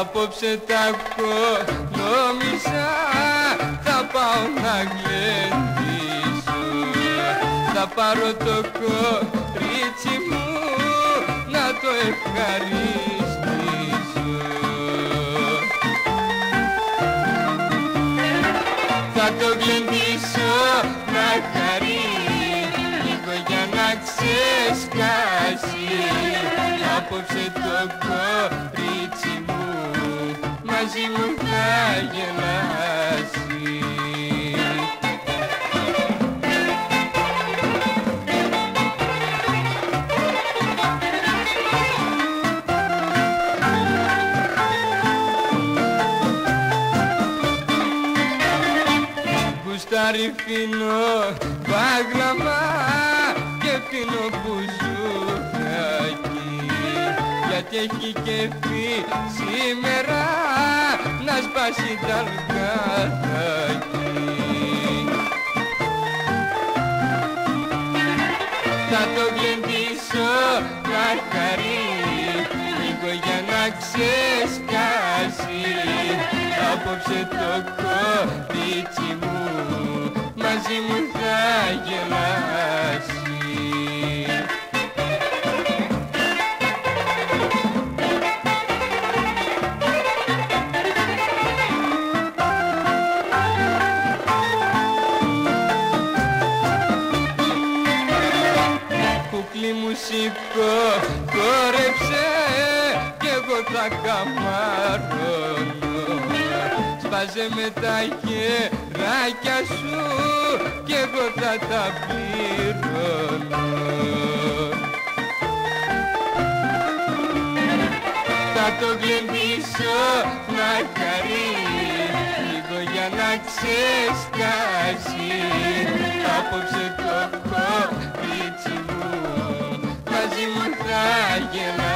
Απόψε τα κονόμισα Θα πάω να γλεντήσω. Θα πάρω το κορίτσι μου Να το ευχαριστήσω. Θα το γλεντήσω να χαρεί Λίγο για να ξεσκάσει. Απόψε το κορίτσι μου μαζί μου θα γελάσει Γουστάρι φίνο πάγλαμα γιατί έχει κεφί σήμερα να σπάσει τα αργάτακι Θα το γλεντήσω να χαρεί λίγο για να ξεσκάσει. Απόψε το κορίτσι Κουκλί μου σηκώ, κόρεψε κι εγώ θα καμαρώνω. Σπάζε με τα χεράκια σου κι εγώ θα τα πληρώνω. Θα το γλεντήσω να χαρεί λίγο για να ξεσκάσει. Απόψε το Yeah.